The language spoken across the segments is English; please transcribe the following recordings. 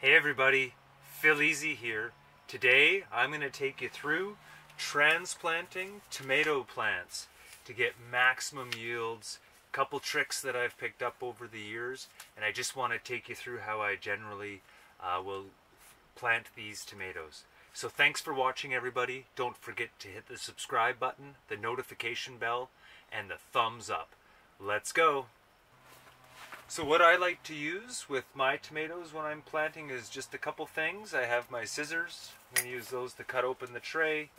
Hey everybody, Phil Easy here. Today I'm going to take you through transplanting tomato plants to get maximum yields. A couple tricks that I've picked up over the years and I just want to take you through how I generally uh, will plant these tomatoes. So thanks for watching everybody. Don't forget to hit the subscribe button, the notification bell, and the thumbs up. Let's go! So what I like to use with my tomatoes when I'm planting is just a couple things. I have my scissors. I'm going to use those to cut open the tray.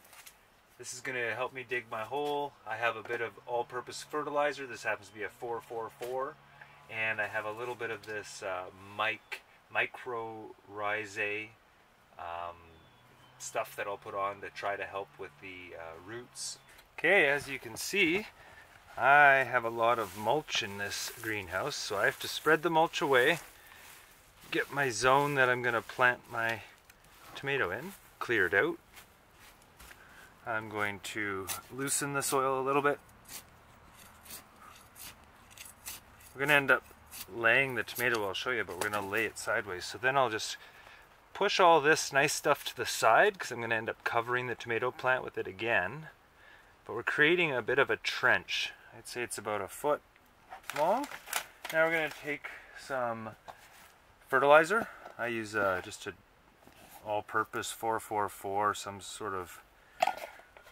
This is going to help me dig my hole. I have a bit of all-purpose fertilizer. This happens to be a 444. And I have a little bit of this uh, mic, mycorrhizae um, stuff that I'll put on to try to help with the uh, roots. Okay, as you can see, I have a lot of mulch in this greenhouse, so I have to spread the mulch away, get my zone that I'm going to plant my tomato in cleared out. I'm going to loosen the soil a little bit. We're going to end up laying the tomato, I'll show you, but we're going to lay it sideways. So then I'll just push all this nice stuff to the side because I'm going to end up covering the tomato plant with it again. But we're creating a bit of a trench I'd say it's about a foot long. Now we're going to take some fertilizer. I use uh, just a all-purpose 444, some sort of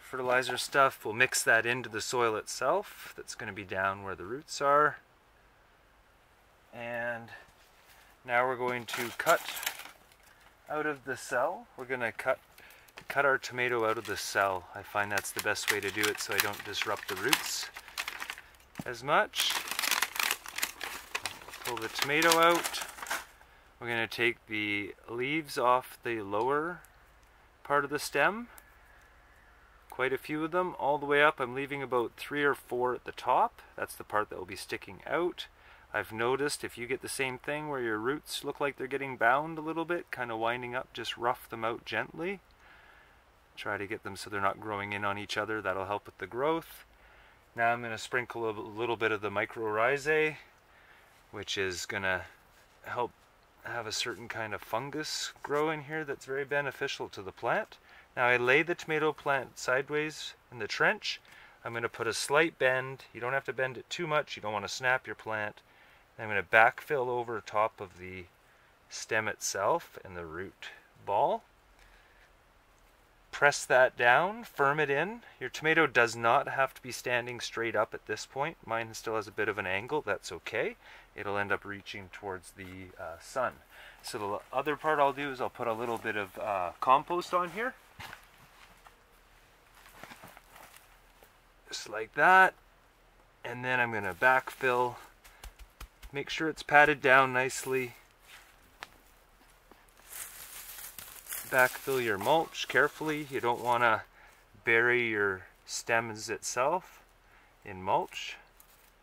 fertilizer stuff. We'll mix that into the soil itself. That's going to be down where the roots are. And now we're going to cut out of the cell. We're going to cut cut our tomato out of the cell. I find that's the best way to do it so I don't disrupt the roots as much. Pull the tomato out. We're going to take the leaves off the lower part of the stem. Quite a few of them all the way up. I'm leaving about three or four at the top. That's the part that will be sticking out. I've noticed if you get the same thing where your roots look like they're getting bound a little bit, kind of winding up, just rough them out gently. Try to get them so they're not growing in on each other. That'll help with the growth. Now I'm going to sprinkle a little bit of the mycorrhizae, which is going to help have a certain kind of fungus grow in here that's very beneficial to the plant. Now I lay the tomato plant sideways in the trench. I'm going to put a slight bend. You don't have to bend it too much. You don't want to snap your plant. I'm going to backfill over top of the stem itself and the root ball press that down, firm it in. Your tomato does not have to be standing straight up at this point. Mine still has a bit of an angle, that's okay. It'll end up reaching towards the uh, sun. So the other part I'll do is I'll put a little bit of uh, compost on here. Just like that. And then I'm to backfill. Make sure it's patted down nicely. Backfill your mulch carefully. You don't want to bury your stems itself in mulch.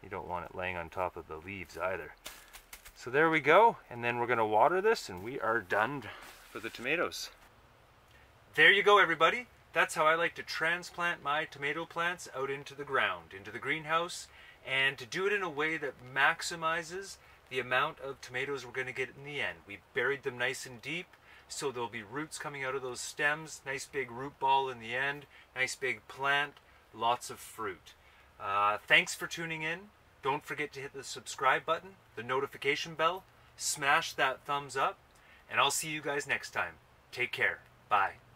You don't want it laying on top of the leaves either. So there we go, and then we're going to water this and we are done for the tomatoes. There you go everybody. That's how I like to transplant my tomato plants out into the ground, into the greenhouse, and to do it in a way that maximizes the amount of tomatoes we're going to get in the end. We buried them nice and deep, so there'll be roots coming out of those stems, nice big root ball in the end, nice big plant, lots of fruit. Uh, thanks for tuning in. Don't forget to hit the subscribe button, the notification bell, smash that thumbs up, and I'll see you guys next time. Take care. Bye.